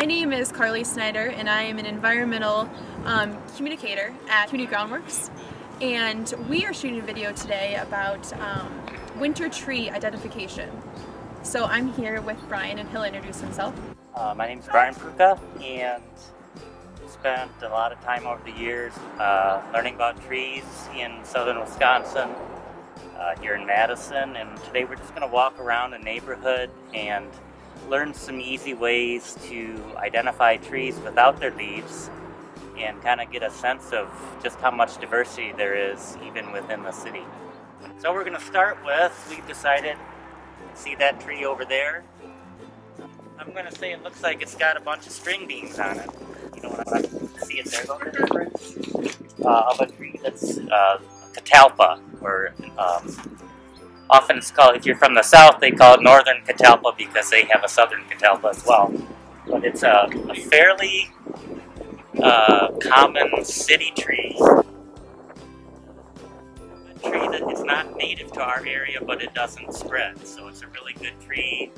My name is Carly Snider and I am an environmental um, communicator at Community Groundworks and we are shooting a video today about um, winter tree identification. So I'm here with Brian and he'll introduce himself. Uh, my name is Brian Pruka and spent a lot of time over the years uh, learning about trees in southern Wisconsin, uh, here in Madison, and today we're just going to walk around a neighborhood and learn some easy ways to identify trees without their leaves and kind of get a sense of just how much diversity there is even within the city. So we're going to start with, we've decided, see that tree over there? I'm going to say it looks like it's got a bunch of string beans on it. You know what I see it there, the difference uh, of a tree that's uh, catalpa, or um, often it's called, if you're from the south, they call it northern catalpa because they have a southern catalpa as well. But it's a, a fairly uh, common city tree. A tree that is not native to our area, but it doesn't spread. So it's a really good tree.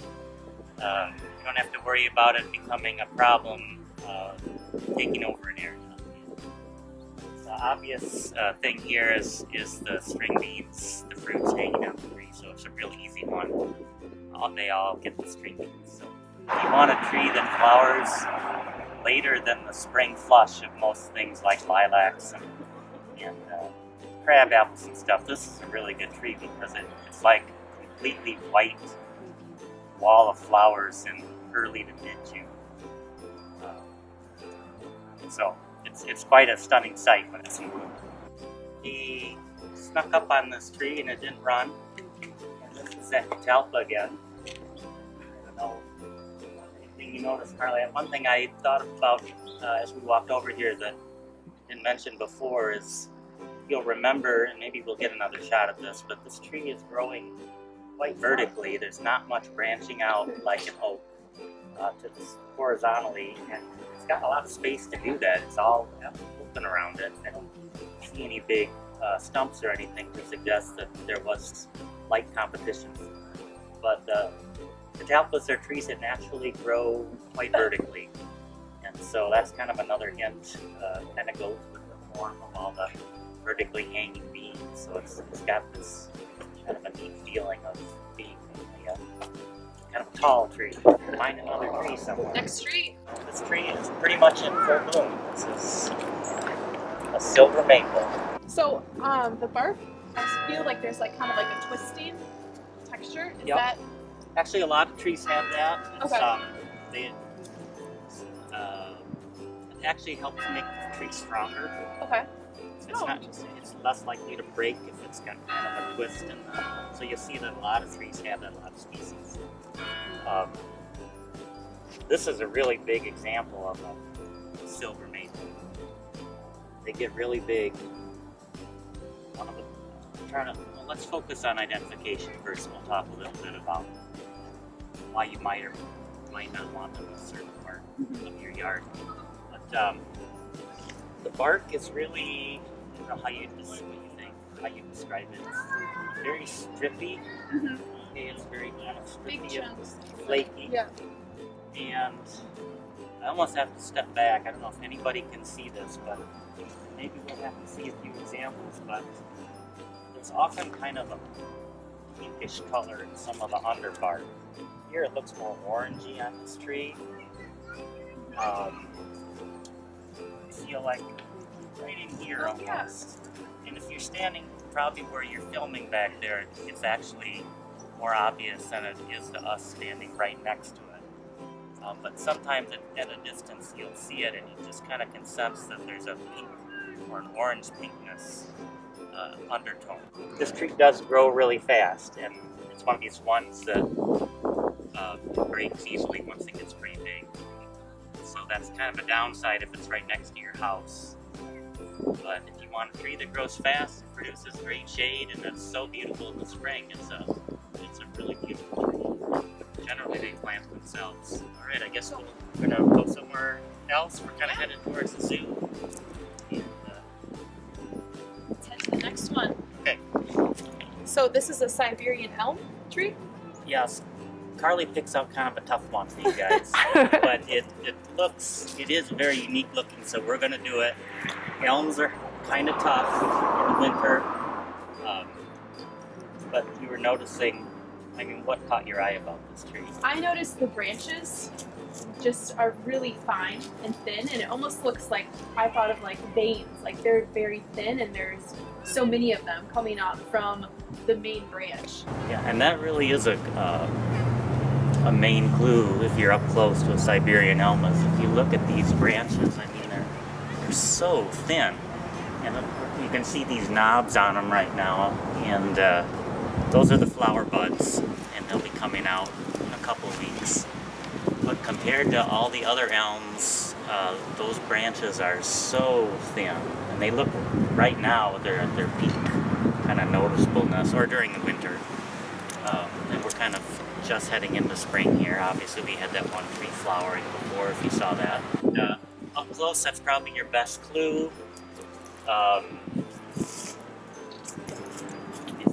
Uh, you don't have to worry about it becoming a problem uh, taking over an area. The obvious uh, thing here is, is the string beans, the fruits hanging out the tree, so it's a real easy one. All, they all get the string beans. So if you want a tree that flowers later than the spring flush of most things like lilacs and, and uh, crab apples and stuff. This is a really good tree because it, it's like a completely white wall of flowers in early to mid-June. Uh, so it's, it's quite a stunning sight when it's in bloom. He snuck up on this tree and it didn't run. And this is that catalpa again. I don't know anything you noticed, Carly, one thing I thought about uh, as we walked over here that I didn't mention before is you'll remember, and maybe we'll get another shot of this, but this tree is growing quite vertically. There's not much branching out like an oak uh, to this horizontally, and it's got a lot of space to do that. It's all open around it. I don't see any big uh, stumps or anything to suggest that there was light competition. But uh, catalpas are trees that naturally grow quite vertically. And so that's kind of another hint, uh, kind of goes with the form of all the vertically hanging beams. So it's, it's got this kind of a neat feeling of being a, kind of a tall tree. Find another tree somewhere. Next tree. This tree is pretty much in full bloom. This is a silver maple. So um, the bark, I feel like there's like kind of like a twisting texture. Is yep. that Actually, a lot of trees have that. Okay. Um, they, uh, it actually helps make the tree stronger. Okay. It's oh, not. It's less likely to break if it's got kind of a twist in the. So you see that a lot of trees have that. A lot of species. Um, this is a really big example of a silver maple. They get really big. One of the. I'm trying to. Well, let's focus on identification first. We'll talk a little bit about why you might or might not want them in a certain part mm-hmm. of your yard. But um, the bark is really, I don't know how you, what you think, how you describe it. It's very strippy. Mm-hmm. Okay, it's very kind of strippy and flaky. Yeah. And I almost have to step back. I don't know if anybody can see this, but maybe we'll have to see a few examples. But it's often kind of a pinkish color in some of the underbark here it looks more orangey on this tree. Um, I feel like right in here almost. And if you're standing probably where you're filming back there, it's actually more obvious than it is to us standing right next to it. Um, but sometimes at, at, a distance you'll see it and you just kind of can sense that there's a pink or an orange pinkness uh, undertone. This tree does grow really fast and it's one of these ones that uh, breaks easily once it gets pretty big. So that's kind of a downside if it's right next to your house. But if you want a tree that grows fast, produces great shade, and that's so beautiful in the spring, it's a it's a really beautiful tree. Generally, they plant themselves. All right, I guess we're gonna go somewhere else. We're kind of headed towards the zoo. And, uh, Let's head to the next one. Okay. So this is a Siberian elm tree? Yes, Carly picks out kind of a tough one for you guys, but it, it looks, it is very unique looking, so we're gonna do it. Elms are kind of tough in the winter, um, but you were noticing, I mean, what caught your eye about this tree? I noticed the branches just are really fine and thin, and it almost looks like I thought of like veins. Like they're very thin, and there's so many of them coming up from the main branch. Yeah, and that really is a uh, a main clue if you're up close to a Siberian elm. Is if you look at these branches, I mean, they're they're so thin, and you can see these knobs on them right now, and uh, those are the flower buds, and they'll be coming out in a couple weeks. But compared to all the other elms, uh, those branches are so thin, and they look right now they're at their peak kind of noticeableness, or during the winter. Um, and we're kind of just heading into spring here. Obviously, we had that one tree flowering before, if you saw that. Uh, up close, that's probably your best clue. Um,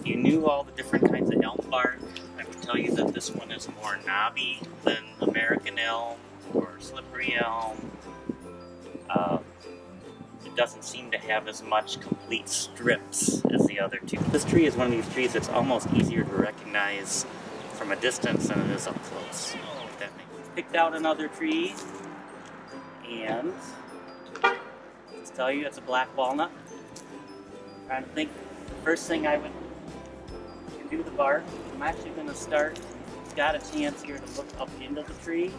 you knew all the different kinds of elm bark, I would tell you that this one is more knobby than American elm or slippery elm. Um, it doesn't seem to have as much complete strips as the other two. This tree is one of these trees that's almost easier to recognize from a distance than it is up close. Picked out another tree, and let's tell you it's a black walnut. trying to think, the first thing I would do the bark. I'm actually going to start. Got a chance here to look up into the tree.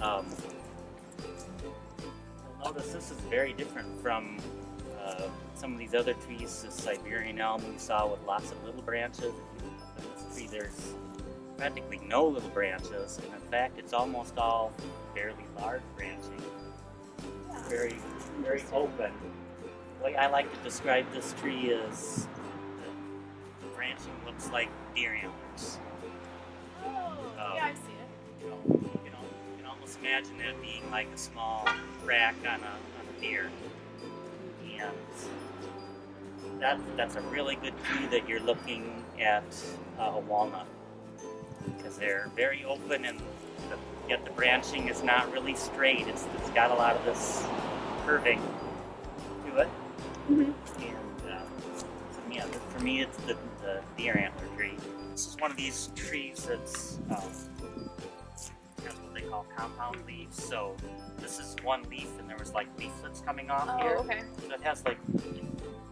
Um, you'll notice this is very different from uh, some of these other trees. the Siberian elm we saw with lots of little branches. This tree, there's practically no little branches, and in fact, it's almost all fairly large branching. Very, very open. The way I like to describe this tree is branching looks like deer antlers. Oh, Um, yeah, I see it. You know, you know, you can almost imagine it being like a small rack on a, on a deer. And that, that's a really good clue that you're looking at uh, a walnut. Because they're very open and the, yet the branching is not really straight. It's, it's got a lot of this curving to it. Mm -hmm. And yeah, for me, it's the, the deer antler tree. This is one of these trees that's um, has what they call compound leaves. So this is one leaf, and there was like leaflets coming off Oh, here. okay. So it has like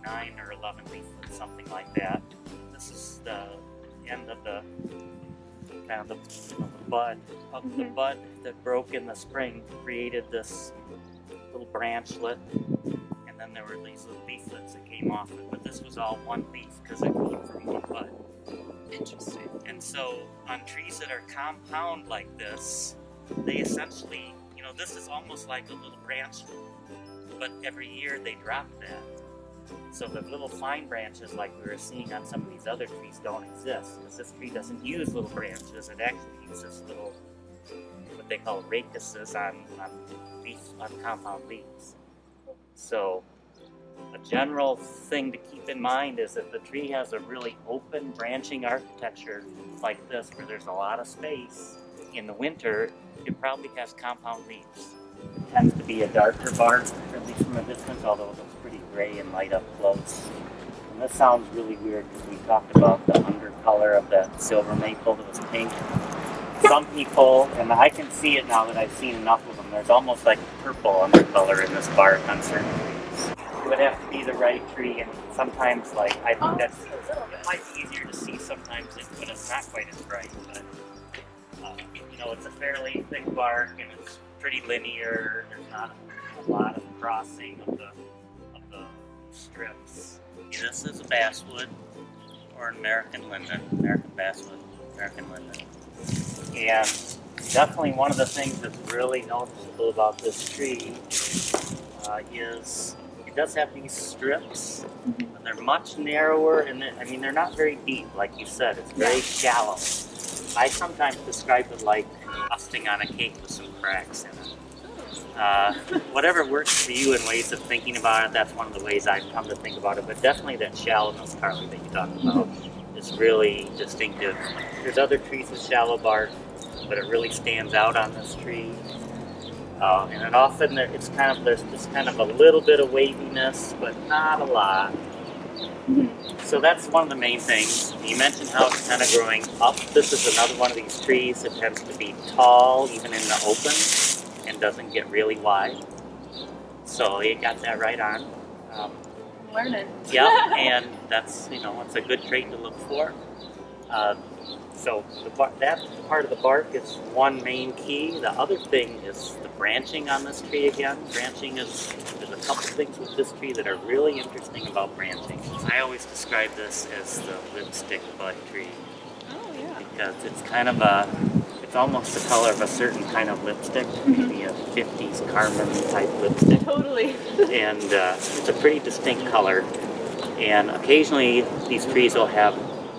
nine or eleven leaflets, something like that. This is the end of the kind of the, you know, the bud of the Mhm. bud that broke in the spring created this little branchlet, and then there were these little leaflets that came off it. But this was all one leaf because it came from one bud. Interesting. And so on trees that are compound like this, they essentially, you know, this is almost like a little branch, but every year they drop that. So the little fine branches like we were seeing on some of these other trees don't exist because this tree doesn't use little branches. It actually uses little, what they call rachises on, on leaf, on compound leaves. So a general thing to keep in mind is if the tree has a really open branching architecture like this where there's a lot of space. In the winter it probably has compound leaves. It tends to be a darker bark at least from a distance although it looks pretty gray and light up close. And this sounds really weird because we talked about the undercolor of that silver maple that was pink. Some people and i can see it now that i've seen enough of them there's almost like purple undercolor in this bark on certain would have to be the right tree, and sometimes, like, I think Oh, that's just a little it might be easier to see sometimes when it's not quite as bright, but, uh, you know, it's a fairly thick bark, and it's pretty linear, there's not a lot of crossing of the, of the strips. This is a basswood, or an American linden, American basswood, American linden. And definitely one of the things that's really noticeable about this tree uh, is does have these strips, but they're much narrower, and I mean they're not very deep, like you said. It's very shallow. I sometimes describe it like dusting on a cake with some cracks in it. Uh, whatever works for you in ways of thinking about it, that's one of the ways I've come to think about it. But definitely that shallowness, Carly, that you talked about, is really distinctive. There's other trees with shallow bark, but it really stands out on this tree. Uh, and it often there, it's kind of there's just kind of a little bit of waviness, but not a lot. So that's one of the main things. You mentioned how it's kind of growing up. This is another one of these trees that tends to be tall, even in the open, and doesn't get really wide. So you got that right on. Um, Learning. yeah, and that's you know it's a good trait to look for. Uh, so the bar- that part of the bark is one main key. The other thing is the branching on this tree again. Branching is there's a couple things with this tree that are really interesting about branching. I always describe this as the lipstick bud tree Oh yeah. because it's kind of a it's almost the color of a certain kind of lipstick, maybe a 50s Carmen type lipstick Totally. and uh, it's a pretty distinct color. And occasionally these trees will have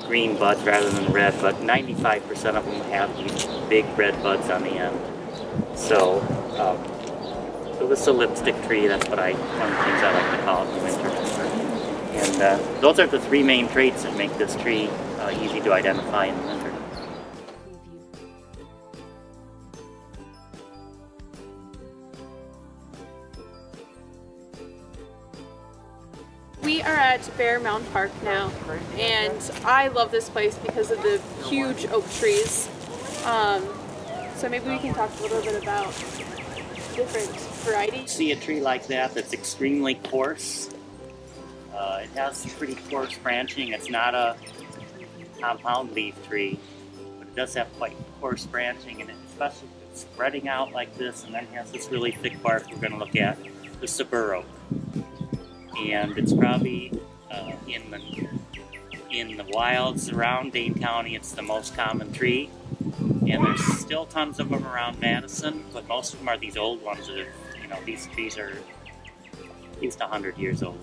green buds rather than red, but 95% of them have these big red buds on the end. So, um, so this is a lipstick tree. That's what I one of the things I like to call it in the winter. And uh, those are the three main traits that make this tree uh, easy to identify in winter. At Bear Mountain Park now, and I love this place because of the huge oak trees. Um, so maybe we can talk a little bit about different varieties. see a tree like that that's extremely coarse. Uh, it has pretty coarse branching. It's not a compound leaf tree, but it does have quite coarse branching, and especially if it's spreading out like this, and then has this really thick bark we're going to look at, the suburr oak. And it's probably uh, in the in the wilds around Dane County, it's the most common tree. And there's still tons of them around Madison, but most of them are these old ones that you know, these trees are at least 100 years old.